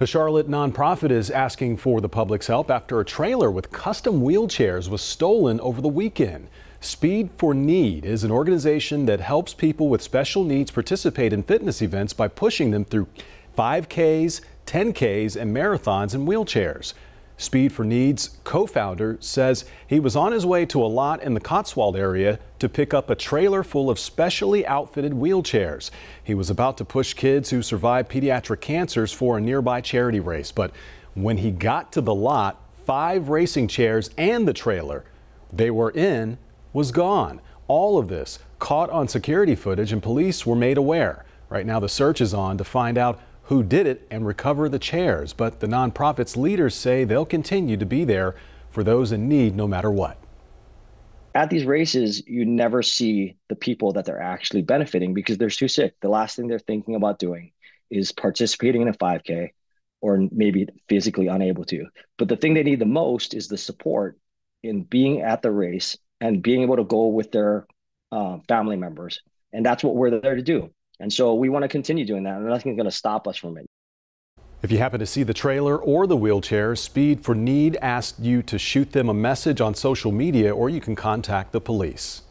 A Charlotte nonprofit is asking for the public's help after a trailer with custom wheelchairs was stolen over the weekend. Speed for Need is an organization that helps people with special needs participate in fitness events by pushing them through 5Ks, 10Ks, and marathons in wheelchairs. Speed for Needs co-founder says he was on his way to a lot in the Cotswold area to pick up a trailer full of specially outfitted wheelchairs. He was about to push kids who survived pediatric cancers for a nearby charity race, but when he got to the lot, five racing chairs and the trailer they were in was gone. All of this caught on security footage and police were made aware. Right now the search is on to find out who did it and recover the chairs. But the nonprofit's leaders say they'll continue to be there for those in need no matter what. At these races, you never see the people that they're actually benefiting because they're too sick. The last thing they're thinking about doing is participating in a 5K or maybe physically unable to. But the thing they need the most is the support in being at the race and being able to go with their uh, family members. And that's what we're there to do. And so we want to continue doing that, and nothing's going to stop us from it. If you happen to see the trailer or the wheelchair, Speed for Need asked you to shoot them a message on social media or you can contact the police.